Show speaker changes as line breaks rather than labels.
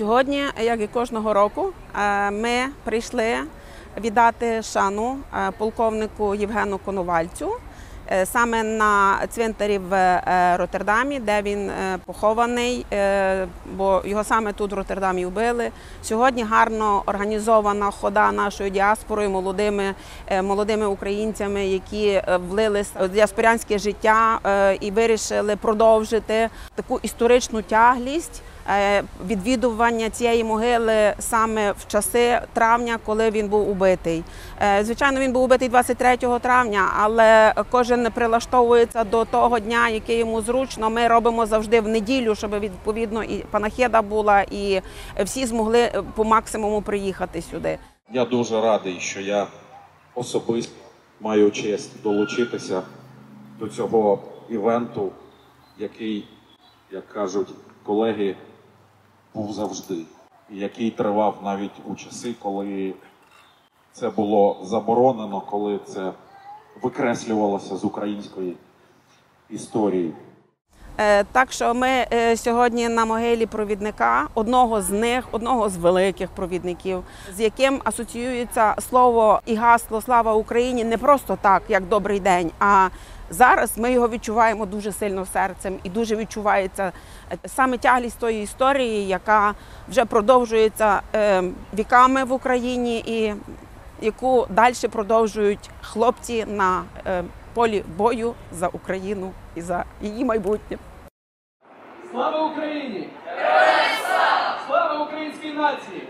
Сьогодні, як і кожного року, е, ми прийшли віддати шану е, полковнику Євгену Коновальцю е, саме на цвинтарі в е, Роттердамі, де він похований, бо його саме тут в Роттердамі вбили. Сьогодні гарно організована хода нашою діаспорою, молодими, молодими українцями, які е, влились в діаспорянське життя і вирішили продовжити таку історичну тяглість. Е, Відвідування цієї могили саме в часи травня, коли він був убитий. Е, Звичайно, він був убитий 23 травня, але кожен прилаштовується до того дня, який йому зручно. Ми робимо завжди в неділю, щоб відповідно і панахида була, і всі змогли по максимуму приїхати сюди.
Я дуже радий, що я особисто маю честь долучитися до цього івенту, який, як кажуть колеги, був завжди, який тривав навіть у часи, коли це було заборонено, коли це викреслювалося з української історії.
Е, Так що ми е, сьогодні на могилі провідника, одного з них, одного з великих провідників, з яким асоціюється слово і гасло Слава Україні не просто так, як добрий день. А зараз ми його відчуваємо дуже сильно серцем і дуже відчувається е, саме тяглість тої історії, яка вже продовжується е, віками в Україні і яку далі продовжують хлопці на е, полі бою за Україну і за її майбутнє.
Слава Україні! Героям слава! Слава українській нації!